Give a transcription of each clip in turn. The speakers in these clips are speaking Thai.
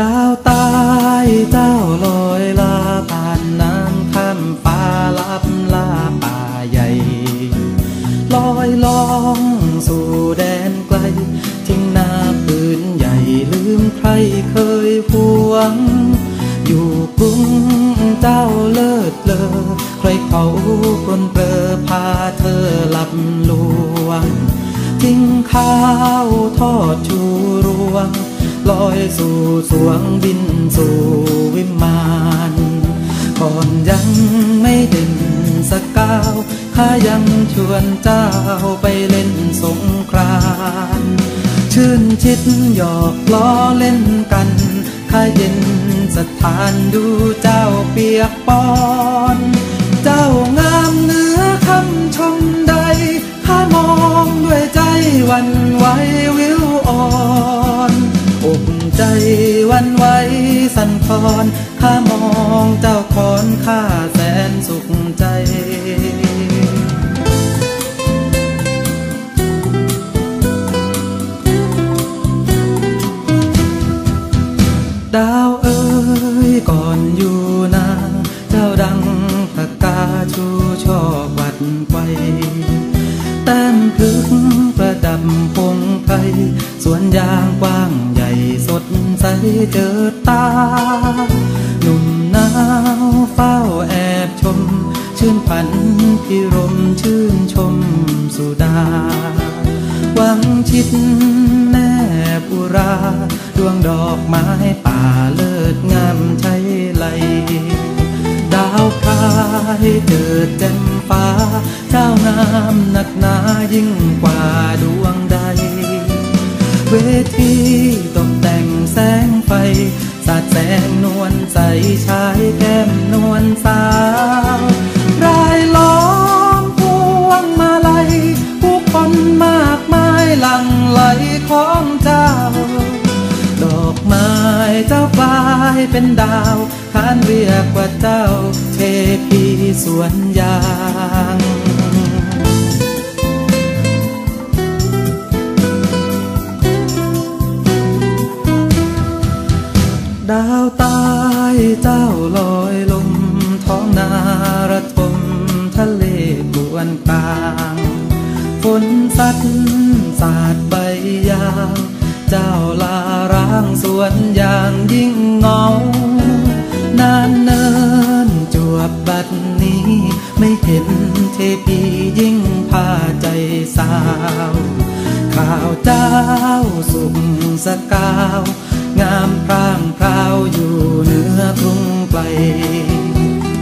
ดาวตายเจ้าลอยลาผ่านน้ำข้ามฟ้าลับลาป่าใหญ่ ลอยล่องสู่แดนไกล ทิ้งนาปืนใหญ่ลืมใครเคยหวง อยู่กรุงเจ้าเลิศเลอใครเขาปลนเปลอพาเธอหลับลวง ทิ้งข้าวทอดชูรวง ลอยสู่สวงบินสู่วิมานก่อนยังไม่เด่นสกกาวข้ายังชวนเจ้าไปเล่นสงครานชื่นชิดหยอกล้อเล่นกันข้าเย็นสถานดูเจ้าเปียกปอน เจ้างามเนื้อคำชมใดข้ามองด้วยใจวันไหววิว สั่นคลอนข้ามองเจ้าคอนข้าแสนสุขใจดาวเอ้ยก่อนอยู่นาเจ้าดังปากกาชูช่อวัดไฟแต้มพึกประดับพงไพรสวนยางกว้างใหญ่สด เจอตา หนุ่มหนาวเฝ้าแอบชม ชื่นพันพิรมชื่นชมสุดา หวังชิดแนบอุรา ดวงดอกไม้ป่าเลิศงามใช้ไหลดาวพรายเจิดแจ่มฟ้า เจ้างามหนักหนายิ่งกว่าดวงใด เวทีตกแต่ง สาดแสงนวลใสชายแก้มนวลสาวรายล้อมพวงมาลัยผู้คนมากมายหลั่งไหลของเจ้า ดอกไม้เจ้ากลายเป็นดาวขานเรียกว่าเจ้าเทพีสวนยาง เจ้าลอยลมท้องนาระทมทะเลกวนกลางฝนสัดสาดใบยางเจ้าลาร้างสวนยางยิ่งเงานานเนินจวบบัดนี้ ไม่เห็นเทพียิ่งพาใจสาว ข่าวเจ้าสุขสกาว งามพรางพราวอยู่ กรุงไกล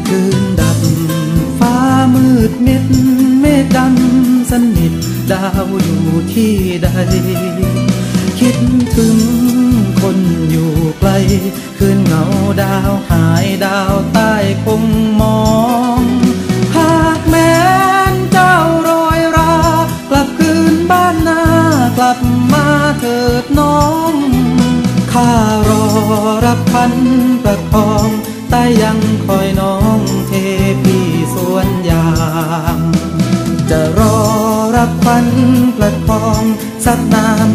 คืนดับฟ้ามืดมิดเมฆดำสนิทดาวอยู่ที่ใด คิดถึงคนอยู่ไกล คืนเหงาดาวหายดาวใต้คงมองหากแม้นเจ้ารอยรา กลับคืนบ้านนากลับมาเถิดน้อง บพันประคองแต่ยังคอยน้องเทพีสวนยาง จะรอรับพันประคองสักนาน